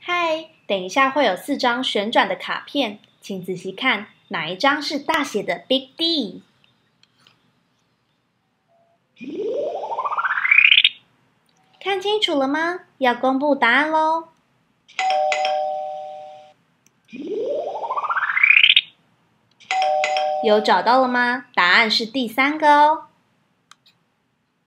嗨。等一下会有四张旋转的卡片请仔细看哪一张是大写的 big d 看清楚了吗？要公布答案喽。有找到了吗？答案是第三个哦。